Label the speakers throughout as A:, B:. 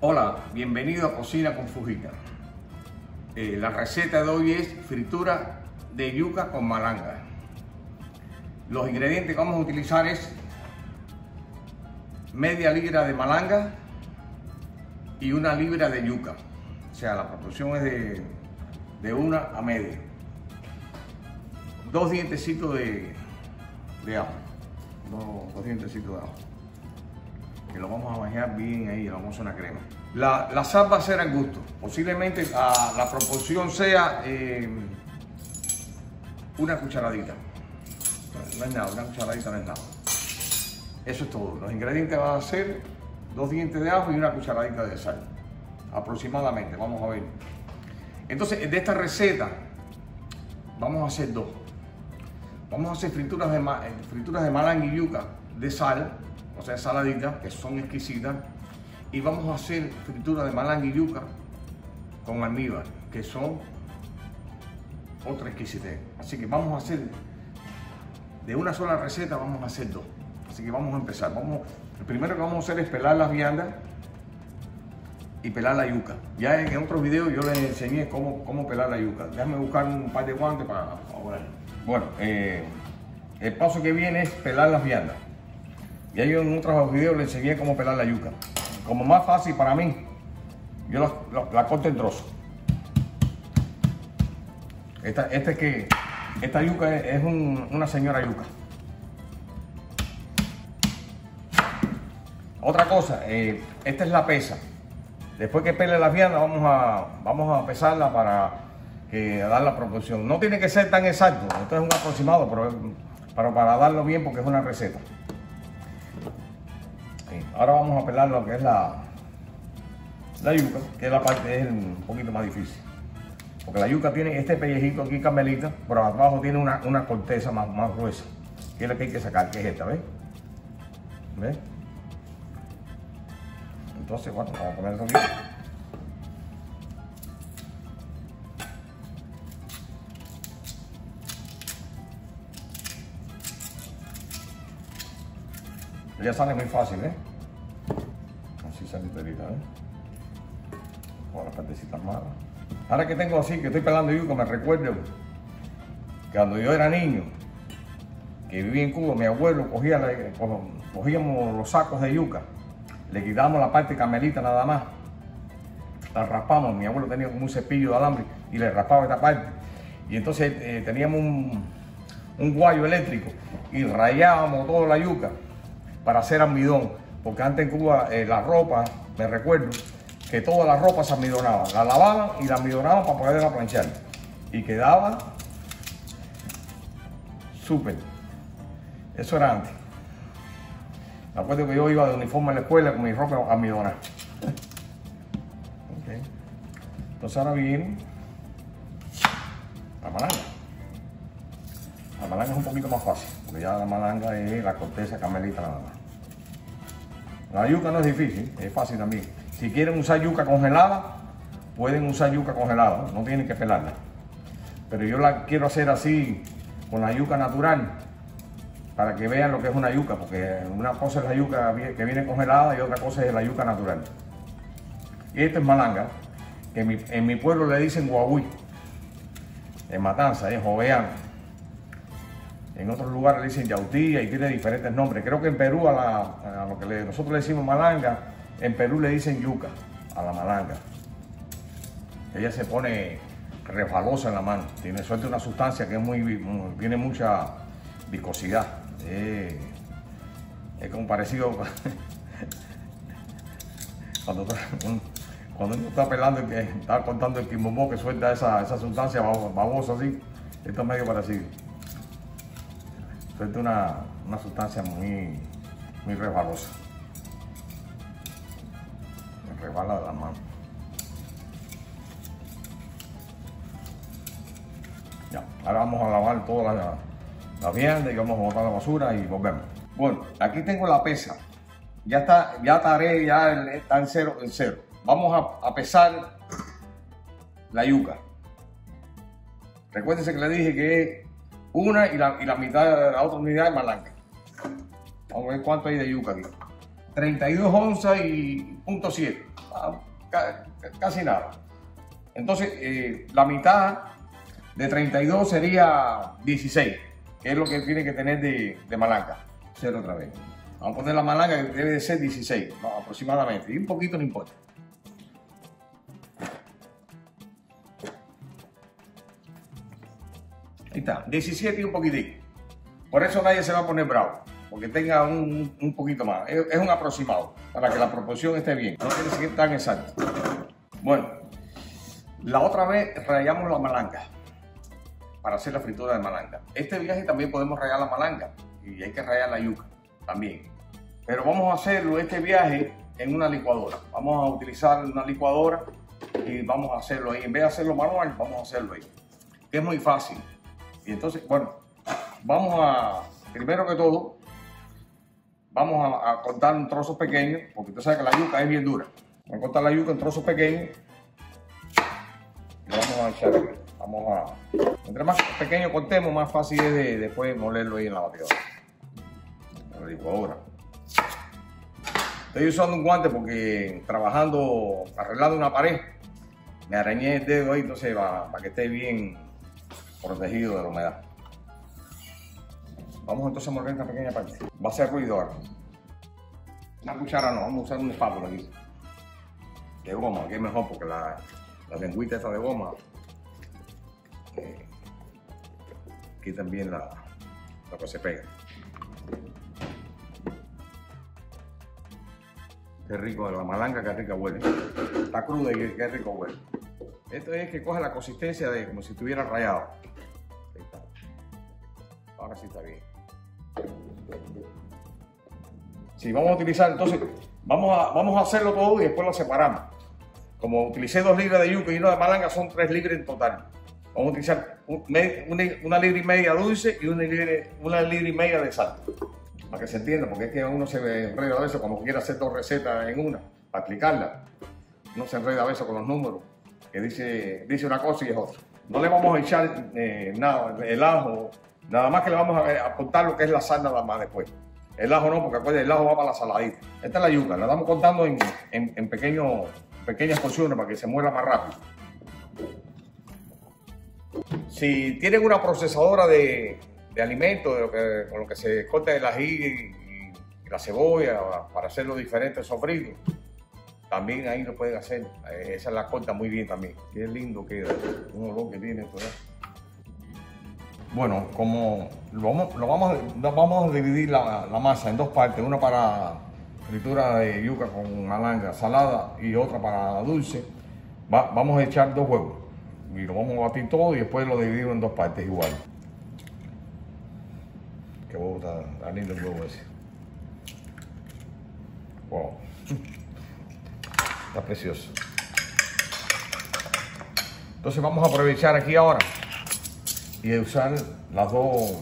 A: Hola, bienvenido a Cocina con Fujita. Eh, la receta de hoy es fritura de yuca con malanga. Los ingredientes que vamos a utilizar es media libra de malanga y una libra de yuca. O sea, la proporción es de, de una a media. Dos dientecitos de, de ajo. Dos, dos dientecitos de ajo lo vamos a bañar bien ahí, vamos a hacer una crema. La, sal va a ser al gusto. Posiblemente la, la proporción sea eh, una cucharadita. No es nada, una cucharadita no es nada. Eso es todo. Los ingredientes van a ser dos dientes de ajo y una cucharadita de sal. Aproximadamente, vamos a ver. Entonces, de esta receta, vamos a hacer dos. Vamos a hacer frituras de, frituras de malanga y yuca de sal o sea, saladitas, que son exquisitas. Y vamos a hacer fritura de malanga y yuca con almíbar, que son otra exquisitez. Así que vamos a hacer, de una sola receta vamos a hacer dos. Así que vamos a empezar. Vamos, lo primero que vamos a hacer es pelar las viandas y pelar la yuca. Ya en otros videos yo les enseñé cómo, cómo pelar la yuca. Déjame buscar un par de guantes para. Bueno, eh, el paso que viene es pelar las viandas. Ya yo en otros videos le enseñé cómo pelar la yuca. Como más fácil para mí, yo la, corto en trozos. Esta, este que, esta yuca es, una señora yuca. Otra cosa, eh, esta es la pesa. Después que pele la vianda vamos a, vamos a pesarla para dar la proporción. No tiene que ser tan exacto, esto es un aproximado, pero para darlo bien porque es una receta. Ahora vamos a pelar lo que es la, la yuca, que es la parte es un poquito más difícil. Porque la yuca tiene este pellejito aquí camelita, pero abajo tiene una, corteza más, más, gruesa. Que es la que hay que sacar, que es esta, ¿ves? ¿Ves? Entonces, bueno, vamos a poner eso aquí. Ya sale muy fácil, ¿eh? Las partecitas malas. Ahora que tengo así, que estoy pelando yuca, me recuerdo cuando yo era niño, que vivía en Cuba, mi abuelo cogía cogíamos los sacos de yuca, le quitábamos la parte camelita nada más, la raspamos, mi abuelo tenía como un cepillo de alambre y le raspaba esta parte. Y entonces eh, teníamos un, un guayo eléctrico y rayábamos toda la yuca para hacer almidón. Porque antes en Cuba eh, la ropa, me recuerdo, que toda la ropa se almidonaba. La lavaban y la almidonaban para poderla planchar. Y quedaba súper. Eso era antes. Me acuerdo que yo iba de uniforme a la escuela con mi ropa almidonada. okay. Entonces ahora viene la malanga. La malanga es un poquito más fácil, porque ya la malanga es la corteza camelita nada más. La yuca no es difícil, es fácil también. Si quieren usar yuca congelada, pueden usar yuca congelada, no tienen que pelarla. Pero yo la quiero hacer así, con la yuca natural, para que vean lo que es una yuca, porque una cosa es la yuca que viene congelada y otra cosa es la yuca natural. Y esto es malanga, que en mi, pueblo le dicen guaguí, en Matanza, es joveano. En otros lugares le dicen yautía y tiene diferentes nombres. Creo que en Perú a, lo que nosotros le decimos malanga, en Perú le dicen yuca a la malanga. Ella se pone resbalosa en la mano. Tiene suerte una sustancia que es muy, tiene mucha viscosidad. es como parecido cuando, cuando uno está pelando y está contando el quimombó que suelta esa, esa sustancia babosa así. Esto es medio parecido es una, una sustancia muy, muy resbalosa. Me resbala de la mano. Ya, ahora vamos a lavar toda la, la vianda y vamos a botar la basura y volvemos. Bueno, aquí tengo la pesa. Ya está, ya taré, ya está en cero, en cero. Vamos a, a pesar la yuca. Recuérdense que le dije que una y la, y la mitad de la otra unidad es malanga. Vamos a ver cuánto hay de yuca aquí. 32 onzas y punto 7. casi nada. Entonces, eh, la mitad de 32 sería 16, que es lo que tiene que tener de, de malanga. Cero otra vez. Vamos a poner la malanga que debe de ser 16, aproximadamente. Y un poquito no importa. Ahí está, 17 y un poquitito. Por eso nadie se va a poner bravo, porque tenga un, un poquito más. Es, un aproximado, para que la proporción esté bien. No tiene que ser tan exacto. Bueno, la otra vez rayamos la malanga para hacer la fritura de malanga. Este viaje también podemos rayar la malanga y hay que rayar la yuca también. Pero vamos a hacerlo este viaje en una licuadora. Vamos a utilizar una licuadora y vamos a hacerlo ahí. En vez de hacerlo manual, vamos a hacerlo ahí. Es muy fácil. Y entonces, bueno, vamos a, primero que todo, vamos a, cortar en trozos pequeños, porque usted sabe que la yuca es bien dura. Vamos a cortar la yuca en trozos pequeños y vamos a echar. Vamos a, entre más pequeño cortemos, más fácil es de después molerlo ahí en la batidora. En la licuadora. Estoy usando un guante porque trabajando, arreglando una pared, me arañé el dedo ahí, entonces para que esté bien protegido de la humedad. Vamos entonces a moler esta pequeña parte. Va a ser ruido ahora. Una cuchara no, vamos a usar un espátula aquí. De goma, que es mejor porque la, la lengüita esta de goma eh, quita bien la, lo que se pega. Qué rico, la malanga, qué rica huele. Está cruda y qué rico huele. Esto es que coge la consistencia de como si estuviera rayado. Ahora sí está bien. Sí, vamos a utilizar, entonces, vamos a, vamos a hacerlo todo y después lo separamos. Como utilicé dos libras de yuca y uno de malanga, son tres libras en total. Vamos a utilizar una, libra y media dulce y una libra, una libra y media de sal. Para que se entienda, porque es que uno se enreda a veces cuando quiere hacer dos recetas en una, para explicarla. Uno se enreda a veces con los números, que dice, dice una cosa y es otra. No le vamos a echar eh, nada, el ajo, nada más que le vamos a apuntar lo que es la sal nada más después. El ajo no, porque acuérdense, el ajo va para la saladita. Esta es la yuca, la estamos contando en, en, pequeñas porciones para que se muera más rápido. Si tienen una procesadora de, de alimentos, con lo que se corta el ají y, la cebolla para hacer los diferentes sofritos, también ahí lo pueden hacer. Eh, esa la corta muy bien también. Qué lindo queda. Un olor que tiene esto. Bueno, como lo vamos, lo vamos, vamos a dividir la, masa en dos partes, una para fritura de yuca con malanga salada y otra para dulce, vamos a echar dos huevos y lo vamos a batir todo y después lo dividimos en dos partes igual. Qué huevo está, lindo el huevo ese. Wow. Está precioso. Entonces vamos a aprovechar aquí ahora y usar las dos,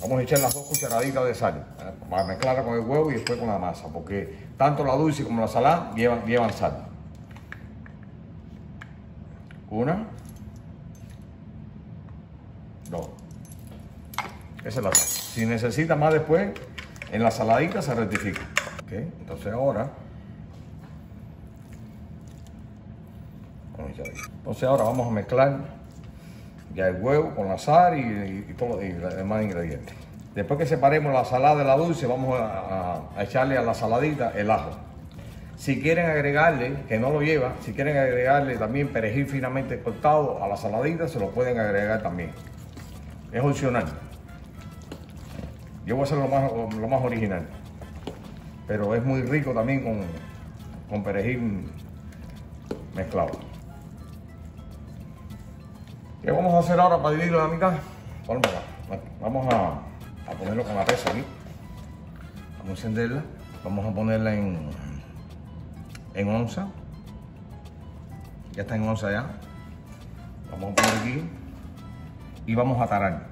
A: vamos a echar las dos cucharaditas de sal para mezclarla con el huevo y después con la masa, porque tanto la dulce como la salada llevan, llevan sal. Una. Dos. Esa es la sal. Si necesita más después, en la saladita se rectifica. Entonces ahora... Entonces ahora vamos a mezclar ya el huevo con la sal y, y, y los demás ingredientes. Después que separemos la salada de la dulce, vamos a, a echarle a la saladita el ajo. Si quieren agregarle, que no lo lleva, si quieren agregarle también perejil finamente cortado a la saladita, se lo pueden agregar también. Es opcional. Yo voy a hacer lo más, lo más original. Pero es muy rico también con, con perejil mezclado. ¿Qué vamos a hacer ahora para dividirlo a la mitad? Vamos a, a ponerlo con la pesa aquí. Vamos a encenderla. Vamos a ponerla en en onza. Ya está en onza ya. Vamos a poner aquí. Y vamos a tarar.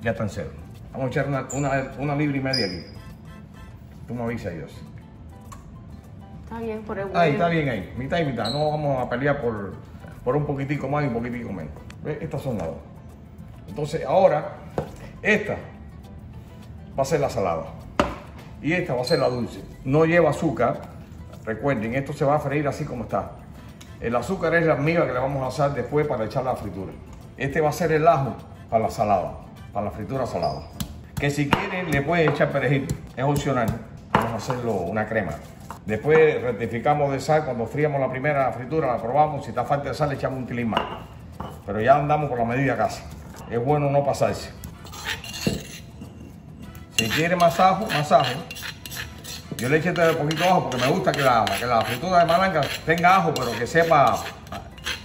A: Ya está en cero. Vamos a echar una, una, libra y media aquí. Tú me avisas, Dios.
B: Está bien, por el.
A: Ahí, está bien ahí. Mitad y mitad. No vamos a pelear por, por un poquitico más y un poquitico menos. Estas son las dos. Entonces, ahora, esta va a ser la salada. Y esta va a ser la dulce. No lleva azúcar Recuerden, esto se va a freír así como está. El azúcar es la miga que le vamos a hacer después para echar la fritura. Este va a ser el ajo para la salada, para la fritura salada. Que si quieren le pueden echar perejil, es opcional. Vamos a hacerlo una crema. Después rectificamos de sal, cuando fríamos la primera fritura la probamos, si está falta de sal le echamos un tilín más. Pero ya andamos con la medida casi. Es bueno no pasarse. Si quiere más ajo, más ajo. Yo le eché este poquito ajo porque me gusta que la, que la fritura de malanga tenga ajo, pero que sepa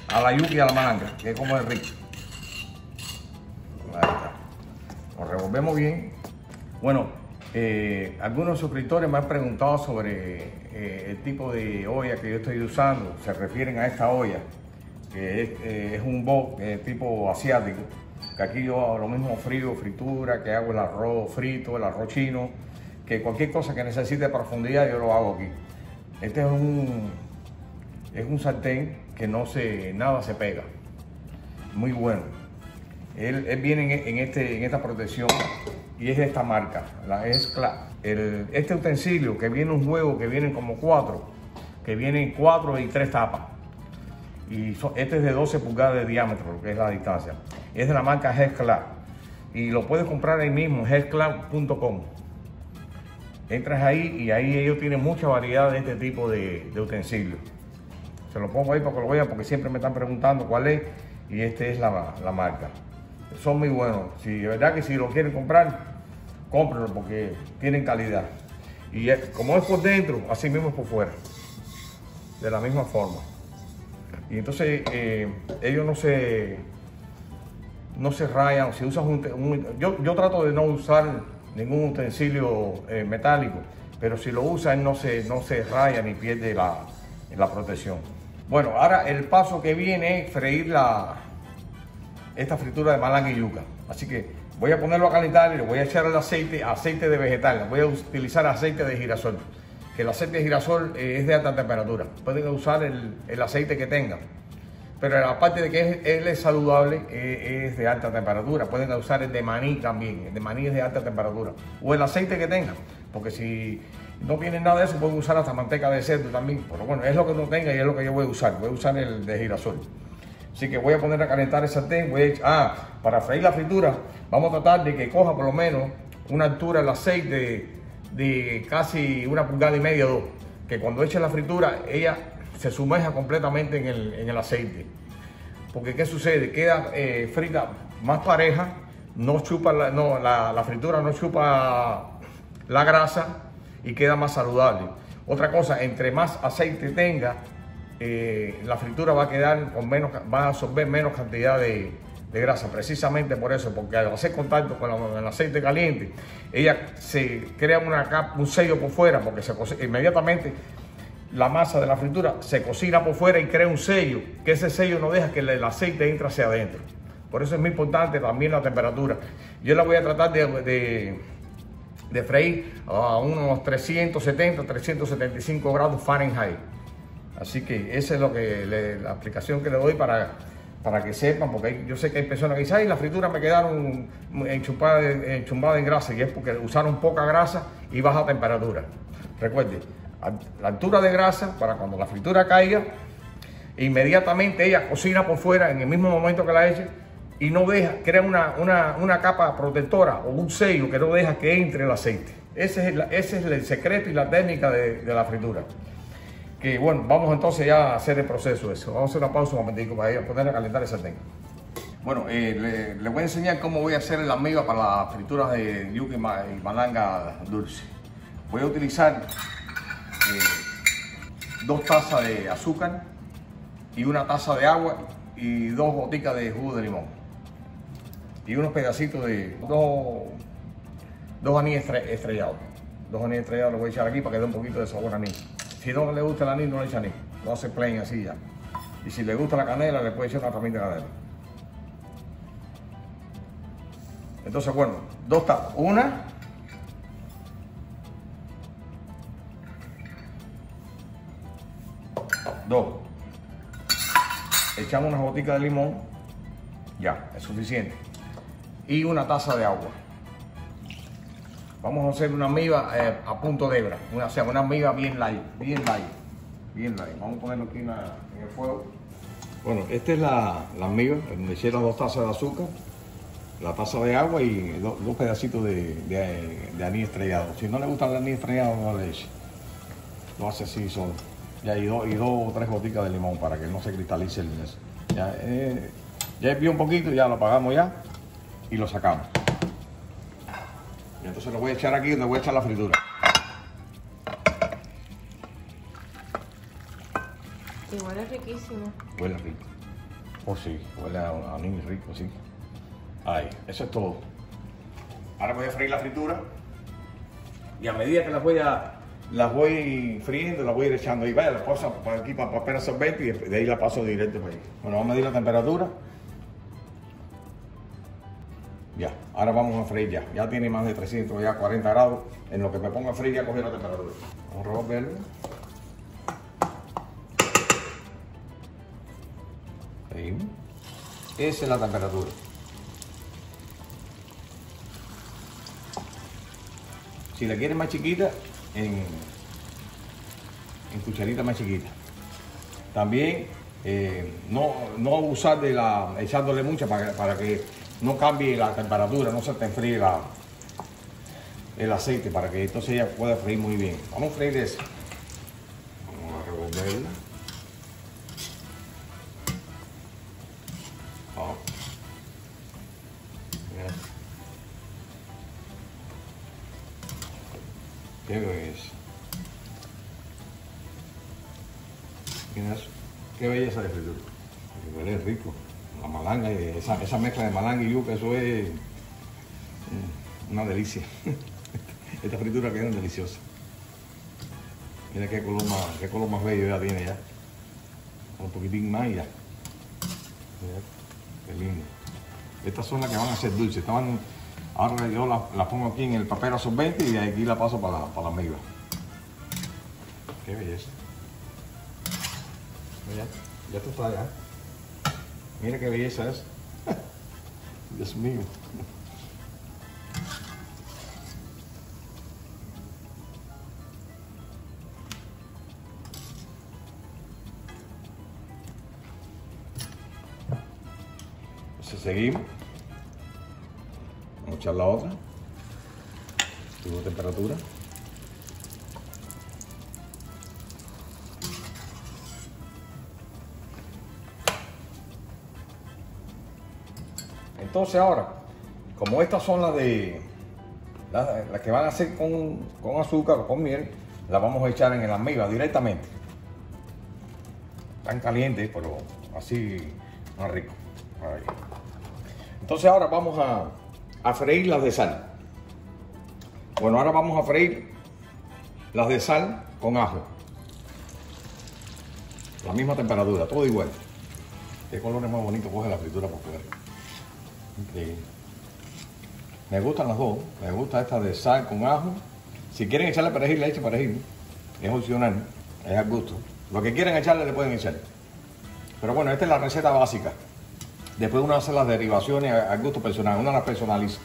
A: a, a la yuca y a la malanga, que es como es rico. Ahí está. Lo revolvemos bien. Bueno, eh, algunos suscriptores me han preguntado sobre eh, el tipo de olla que yo estoy usando. Se refieren a esta olla, que es, eh, es un bol tipo asiático. Que aquí yo hago lo mismo frío, fritura, que hago el arroz frito, el arroz chino, que cualquier cosa que necesite profundidad yo lo hago aquí. Este es un, es un sartén que no se, nada se pega. Muy bueno. Él, viene en, en, este, en esta protección y es de esta marca, la es el, Este utensilio que viene un huevo que vienen como cuatro, que vienen cuatro y tres tapas. Y so, este es de 12 pulgadas de diámetro, que es la distancia. Es de la marca Hersclad. Y lo puedes comprar ahí mismo, hersclad.com. Entras ahí y ahí ellos tienen mucha variedad de este tipo de, utensilios. Se lo pongo ahí para que lo vean porque siempre me están preguntando cuál es y esta es la marca son muy buenos. Si de verdad que si lo quieren comprar, cómprenlo porque tienen calidad. Y es, como es por dentro, así mismo es por fuera. De la misma forma. Y entonces eh, ellos no se no se rayan. Si usas un, yo, yo trato de no usar ningún utensilio eh, metálico, pero si lo usan no se, no se raya ni pierde la, la protección. Bueno, ahora el paso que viene es freír la, esta fritura de malanga y yuca. Así que voy a ponerlo a calentar y le voy a echar el aceite, aceite de vegetal. Voy a utilizar aceite de girasol. Que el aceite de girasol eh, es de alta temperatura. Pueden usar el, el aceite que tengan. Pero aparte de que él es saludable, eh, es de alta temperatura. Pueden usar el de maní también. El de maní es de alta temperatura. O el aceite que tengan. Porque si no tienen nada de eso, pueden usar hasta manteca de cerdo también. Pero bueno, es lo que no tenga y es lo que yo voy a usar. Voy a usar el de girasol. Así que voy a poner a calentar el sartén. Ah, para freír la fritura, vamos a tratar de que coja por lo menos una altura el aceite de, casi una pulgada y media dos. Que cuando eche la fritura, ella se sumerja completamente en el, en el aceite. Porque ¿qué sucede? Queda eh, frita más pareja, no chupa la, no, la, la fritura no chupa la grasa y queda más saludable. Otra cosa, entre más aceite tenga, eh, la fritura va a quedar con menos, va a absorber menos cantidad de, grasa, precisamente por eso, porque al hacer contacto con, el aceite caliente, ella se crea una capa, un sello por fuera, porque se inmediatamente la masa de la fritura se cocina por fuera y crea un sello, que ese sello no deja que el, el aceite entre hacia adentro. Por eso es muy importante también la temperatura. Yo la voy a tratar de, de, de freír a unos 370, 375 grados Fahrenheit. Así que esa es lo que la aplicación que le doy para, para que sepan, porque yo sé que hay personas que dicen, ay, las frituras me quedaron enchumpadas, enchumbadas en grasa, y es porque usaron poca grasa y baja temperatura. Recuerde, la altura de grasa, para cuando la fritura caiga, inmediatamente ella cocina por fuera en el mismo momento que la eche y no deja, crea una, una, una capa protectora o un sello que no deja que entre el aceite. Ese es el, ese es el secreto y la técnica de la fritura que bueno, vamos entonces ya a hacer el proceso eso. Vamos a hacer una pausa un momentico para ir a poner a calentar el sartén. Bueno, eh, le, le, voy a enseñar cómo voy a hacer la amiga para las frituras de yuca y malanga dulce. Voy a utilizar eh, dos tazas de azúcar y una taza de agua y dos goticas de jugo de limón. Y unos pedacitos de dos, dos anís estrellados. Dos anís estrellados los voy a echar aquí para que dé un poquito de sabor a anís. Si no le gusta el anís, no le echa anís. Lo hace plain así ya. Y si le gusta la canela, le puede echar una ramita de canela. Entonces, bueno, dos tapas. Una. Dos. Echamos una gotica de limón. Ya, es suficiente. Y una taza de agua. Vamos a hacer una miga eh, a punto de hebra, una, o sea, una miga bien light, bien light. bien light. Vamos a ponerlo aquí en, el fuego. Bueno, esta es la, la miga, eché las dos tazas de azúcar, la taza de agua y do- dos pedacitos de, de, anís estrellado. Si no le gusta el anís estrellado, no le eche. Lo hace así solo. Ya, y, dos o tres goticas de limón para que no se cristalice el eso. Ya, eh, ya un poquito, ya lo apagamos ya y lo sacamos. Y entonces lo voy a echar aquí donde voy a echar la fritura.
B: Y huele riquísimo.
A: Huele rico. Oh sí, huele a, a anís rico, sí. Ahí, eso es todo. Ahora voy a freír la fritura. Y a medida que las voy a las voy friendo, las voy a ir echando. Y vaya, las paso por aquí para papel absorbente y de ahí la paso directo para ahí. Bueno, vamos a medir la temperatura. Ahora vamos a freír ya. Ya tiene más de 300, ya 40 grados. En lo que me ponga a freír ya cogió la temperatura. Vamos a revolverlo. Esa es la temperatura. Si la quieres más chiquita, en, en cucharita más chiquita. También eh, no, no usar de la, echándole mucha para, para que no cambie la temperatura, no se te enfríe la- el aceite, para que entonces ella pueda freír muy bien. Vamos a freír eso. Vamos a revolverla. Esa, mezcla de malanga y yuca, eso es mm, una delicia. Esta fritura queda deliciosa. Mira qué color más, qué color más bello ya tiene ya. Un poquitín más ya. Qué lindo. Estas son las que van a ser dulces. Estaban, ahora yo las pongo aquí en el papel absorbente y aquí la paso para para miga. Qué belleza. Mira, ya está ya. Mira qué belleza es. Dios mío. Entonces seguimos. Vamos a echar la otra. Tuvo temperatura. Entonces ahora, como estas son las de las, que van a hacer con, con azúcar o con miel, las vamos a echar en el amiga directamente. Tan calientes, pero así más rico. Entonces ahora vamos a, a freír las de sal. Bueno, ahora vamos a freír las de sal con ajo. La misma temperatura, todo igual. Qué color es más bonito coge la fritura por fuera. Increíble. Me gustan las dos. Me gusta esta de sal con ajo. Si quieren echarle perejil, le echen perejil. Es opcional, es al gusto. Lo que quieran echarle, le pueden echar. Pero bueno, esta es la receta básica. Después uno hace las derivaciones al gusto personal, uno las personaliza.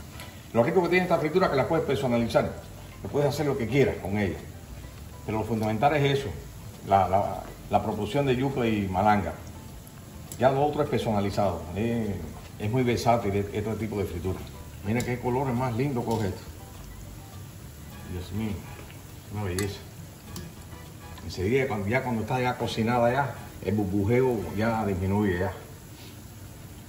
A: Lo rico que tiene esta fritura es que las puedes personalizar. Le puedes hacer lo que quieras con ella. Pero lo fundamental es eso, la, la- la proporción de yuca y malanga. Ya lo otro es personalizado. Es, es muy versátil este este tipo de fritura. Mira qué colores más lindo coge esto. Dios mío, una belleza. Enseguida, cuando, ya cuando está ya cocinada ya, el burbujeo ya disminuye ya.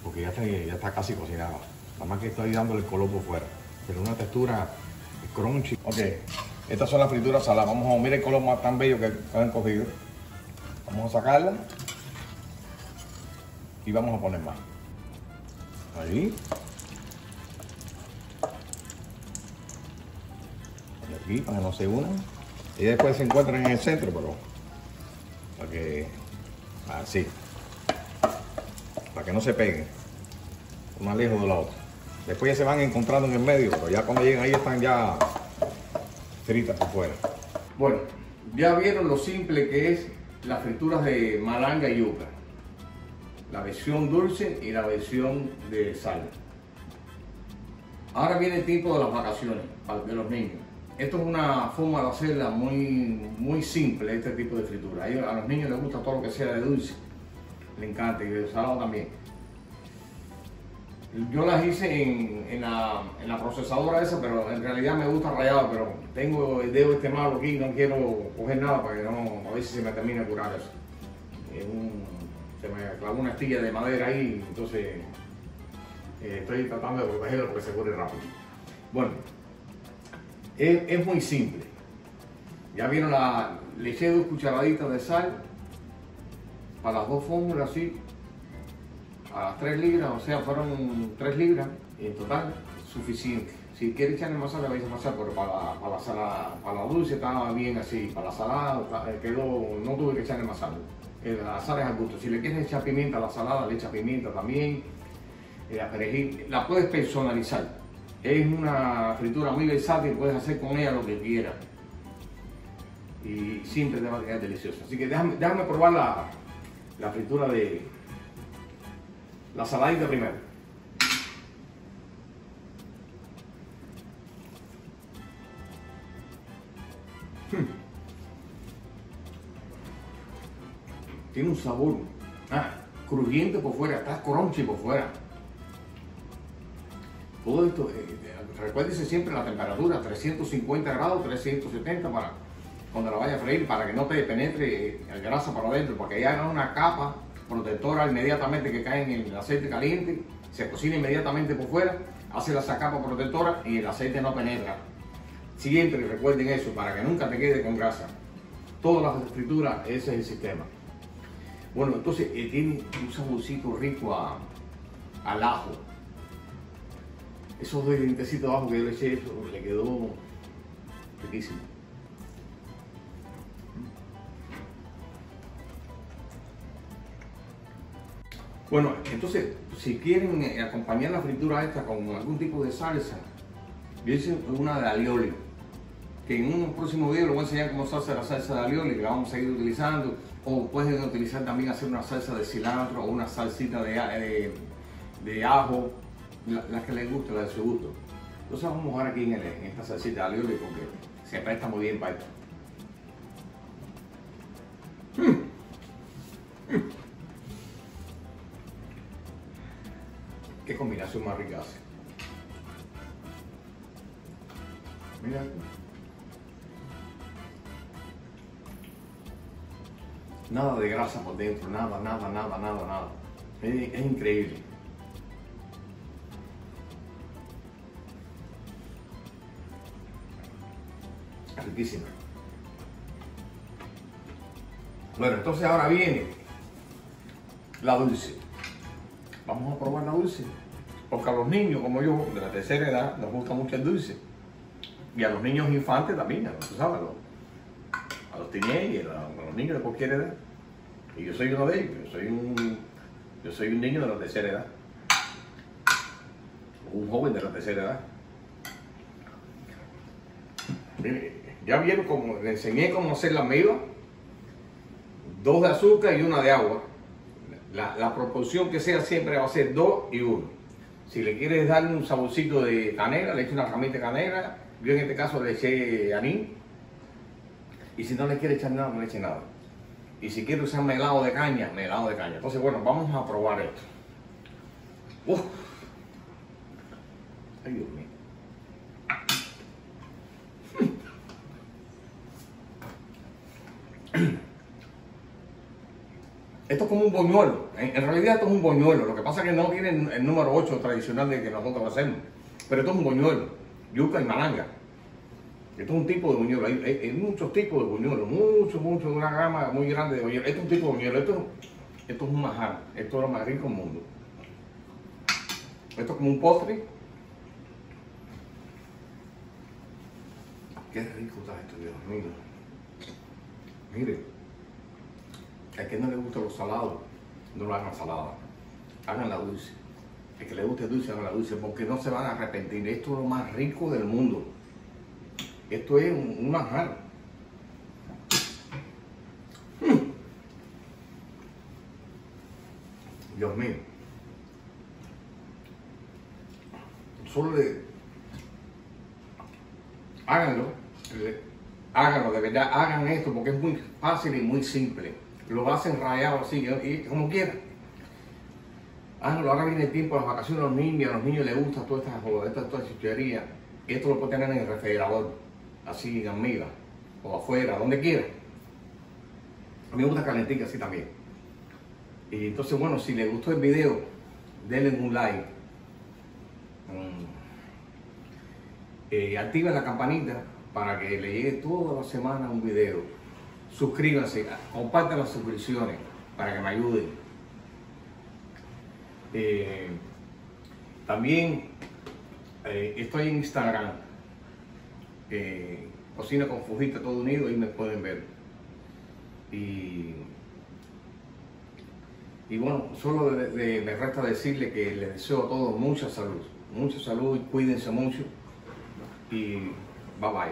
A: Porque ya está, ya está casi cocinada. Nada más que estoy dándole el color por fuera. Pero una textura crunchy. Ok, estas son las frituras saladas. Vamos a mirar el color más tan bello que han cogido. Vamos a sacarla. Y vamos a poner más. Ahí. Aquí para que no se unan. Y después se encuentran en el centro, pero para que así. Para que no se peguen. Una lejos de la otra. Después ya se van encontrando en el medio, pero ya cuando llegan ahí están ya fritas por fuera. Bueno, ya vieron lo simple que es las frituras de malanga y yuca. La versión dulce y la versión de sal. Ahora viene el tiempo de las vacaciones de los niños. esto es una forma de hacerla muy, muy simple, este tipo de fritura. A, los niños les gusta todo lo que sea de dulce, le encanta, y de salado también. Yo las hice en, en la, procesadora esa, pero en realidad me gusta rayado, pero tengo el dedo este malo aquí, no quiero coger nada para que no, a ver si se me termina de curar eso. Es un- se me clavó una astilla de madera ahí, entonces eh, estoy tratando de protegerlo porque se cure rápido. Bueno, es, muy simple. Ya vieron la, le eché dos cucharaditas de sal para las dos fórmulas, así, a las 3 libras, o sea, fueron 3 libras en total, suficiente. Si quiere echarle más sal, le vais a pasar, pero para, para, la salada, para la dulce estaba bien así, para la salada eh, quedó, no tuve que echarle más sal. Eh, La sal es al gusto. Si le quieres echar pimienta a la salada, le echas pimienta también. Eh, la perejil, la puedes personalizar. Es una fritura muy versátil, puedes hacer con ella lo que quieras. Y siempre te va a quedar deliciosa. Así que déjame, déjame probar la, la fritura de la saladita primero. Tiene un sabor ah, crujiente por fuera, está crunchy por fuera. Todo esto, eh, eh, recuérdese siempre la temperatura, 350 grados, 370 para cuando la vaya a freír, para que no te penetre eh, el grasa para adentro, porque ahí haga una capa protectora inmediatamente que cae en el aceite caliente, se cocina inmediatamente por fuera, hace esa capa protectora y el aceite no penetra. Siempre recuerden eso, para que nunca te quede con grasa. Todas las frituras, ese es el sistema. Bueno, entonces eh, tiene un saborcito rico a, al ajo. Esos dos dientecitos de ajo que yo le eché, le quedó riquísimo. Bueno, entonces, si quieren eh, acompañar la fritura esta con algún tipo de salsa, yo hice una de alioli, que en un próximo video les voy a enseñar cómo se hace la salsa de alioli, que la vamos a seguir utilizando, o pueden utilizar también hacer una salsa de cilantro o una salsita de, a- de- ajo, la, la que les guste, la de su gusto. Entonces vamos a mojar aquí en, el- en esta salsita de alioli porque se presta muy bien para esto. Qué combinación más rica hace. Mira. Nada de grasa por dentro, nada, nada, nada, nada, nada. Es, increíble. Riquísima. Bueno, entonces ahora viene la dulce. Vamos a probar la dulce. Porque a los niños como yo, de la tercera edad, nos gusta mucho el dulce. Y a los niños infantes también, los, tú sabes, los, a los teenagers, a, los niños de cualquier edad. Y yo soy uno de ellos, yo soy un, yo soy un niño de la tercera edad. Un joven de la tercera edad. Ya vieron cómo, le enseñé cómo hacer la miga. Dos de azúcar y una de agua. La, la proporción que sea siempre va a ser dos y uno. Si le quieres dar un saborcito de canela, le echo una ramita de canela. Yo en este caso le eché anís. Y si no le quiere echar nada, no le eche nada. Y si quiere usar melado de caña, melado de caña. Entonces, bueno, vamos a probar esto. Uf. Ay, Dios mío. Esto es como un boñuelo. En, realidad esto es un boñuelo. Lo que pasa es que no tiene el, número 8 tradicional de que nosotros hacemos. Pero esto es un boñuelo. Yuca y malanga. Esto es un tipo de buñuelo. Hay, muchos tipos de buñuelos. Mucho, mucho. Una gama muy grande de buñuelos. Esto es un tipo de buñuelo. Esto, esto es un manjar. Esto es lo más rico del mundo. Esto es como un postre. Qué rico está esto, Dios mío. Mire, a quien no le gusta los salados, no lo hagan salada. Hagan la dulce. El que le guste dulce, hagan la dulce, porque no se van a arrepentir. Esto es lo más rico del mundo. Esto es un, manjar. Mm. Dios mío. Solo le... Háganlo. háganlo, de verdad, hagan esto porque es muy fácil y muy simple. Lo hacen rayado así, como quieran. Háganlo, ahora viene el tiempo de las vacaciones de los niños, a los niños les gusta toda esta esta, toda esta chuchería. Esto lo puede tener en el refrigerador, así en amiga, o afuera, donde quiera. A mí me gusta calentica así también. Y entonces, bueno, si les gustó el video, denle un like. Mm. Eh, activen la campanita para que le llegue toda la semana un video. Suscríbanse, compartan las suscripciones para que me ayuden. Eh, también eh, estoy en Instagram, eh, Cocina con Fujita todo unido, ahí me pueden ver. Y, y bueno, solo me resta decirle que les deseo a todos mucha salud, mucha salud y cuídense mucho. Y bye bye.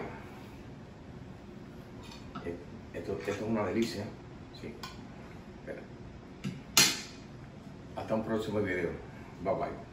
A: Eh, Esto, esto es una delicia. Sí. Espera. Hasta un próximo video. Bye bye.